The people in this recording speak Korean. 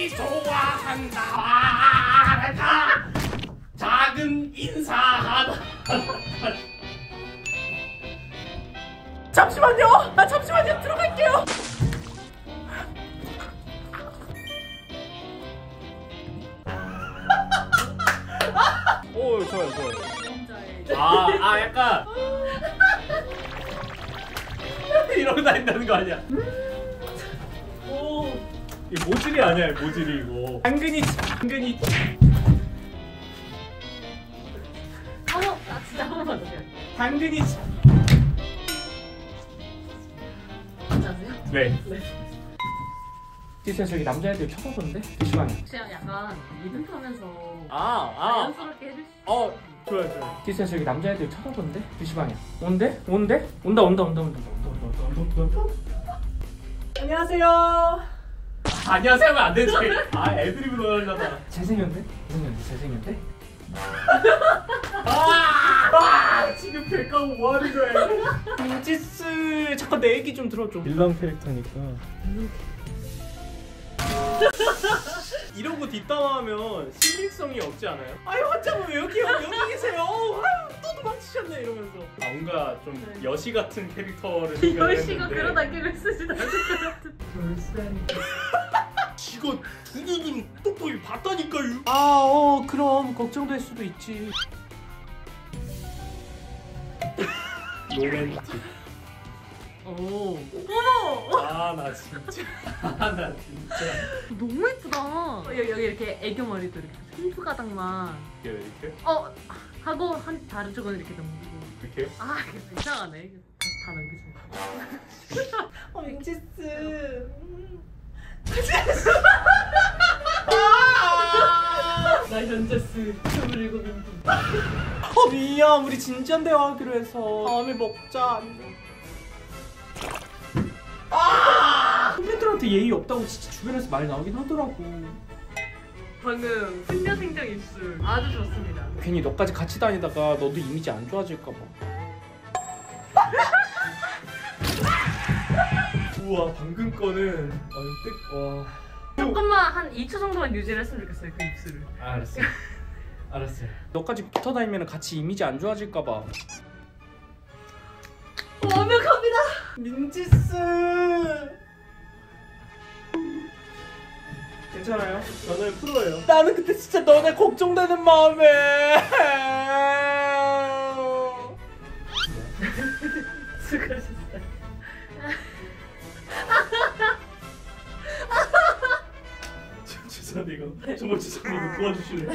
많이 좋아한다. 말다 작은 인사 하나. 잠시만요. 나 잠시만요. 들어갈게요. 오 좋아요 좋아요. 아, 아 약간 이러고 다닌다는 거 아니야? 오, 이 모질이 아니야, 모질이 이거. 당근이, 당근이. 나 진짜 한 번만 더 해요 당근이. 괜찮으세요? 네. 네. 저기 남자애들 쳐다보는데? 잠시만요. 혹시 약간 리듬 타면서 아, 아, 자연스럽게 해줄 수 어, 좋아요, 좋아요. 디스야 저기 남자애들 쳐다보는데? 잠시만요. 온대? 온대? 온다, 온다, 온다, 온다, 온다, 온다, 온다, 온다. 안녕하세요. 안녕하세요 하면 안 되지. 아, 애드립을 넣으려다. 잘생겼는데? 잘생겼는데? 잘생겼는데? 아! 아! 지금 백가고 뭐 하는 거야? 민지스 잠깐 내 얘기 좀 들어줘. 빌런 캐릭터니까. 이러고 뒷담화하면 신빙성이 없지 않아요? 아유 환자분 왜 여기 여기 계세요? 아유 또 도망치셨네 이러면서 아, 뭔가 좀 네. 여시 같은 캐릭터를 생각을 열시가 했는데 그런 안경을 쓰진 않을 것 같은 지가 두 눈으로 똑똑히 봤다니까요. 아 어 그럼 걱정될 수도 있지. 로맨틱. 오 어머! 아 나 진짜. 아 나 진짜. 너무 예쁘다. 여기, 여기 이렇게 애교 머리도 이렇게 흉수 가닥만. 이렇게 이렇게? 어 하고 한 다른 쪽은 이렇게 넘기고. 이렇게 아 이상하네. 다시 다 넘기세요 어, 민지스. 나 현재스 27인분 어, 미안. 우리 진지한 대화하기로 해서 다음에 먹자. 아! 선배들한테 예의 없다고 진짜 주변에서 말 나오긴 하더라고. 방금 승려생정 입술 아주 좋습니다 괜히 너까지 같이 다니다가 너도 이미지 안 좋아질까 봐. 우와 방금 거는 아유 뜩와 조금만 한 2초 정도만 유지를 했으면 좋겠어요 그 입술을 알았어 알았어요 너까지 붙어 다니면 같이 이미지 안 좋아질까 봐. 완벽합니다 민지스. 괜찮아요? 저는 프로예요 나는 그때 진짜 너네 걱정되는 마음에. 수고하셨어요 지사님 이거. 정말 지사님 이거 도와주실래요?